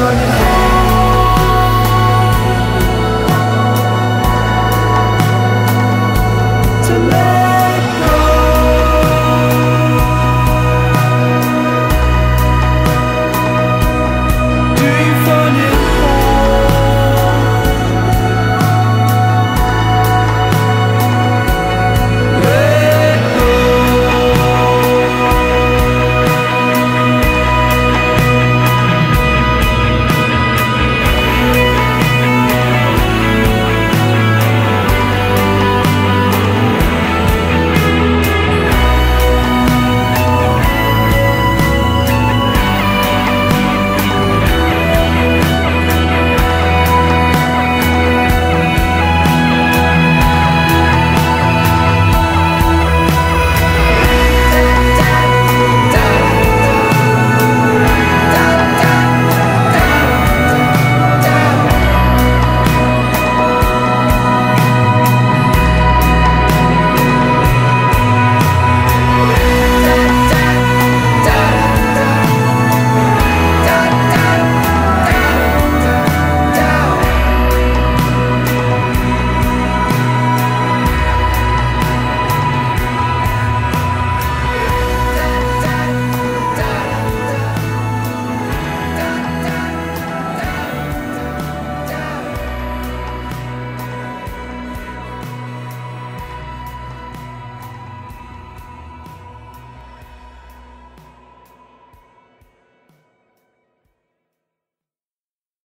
Lord.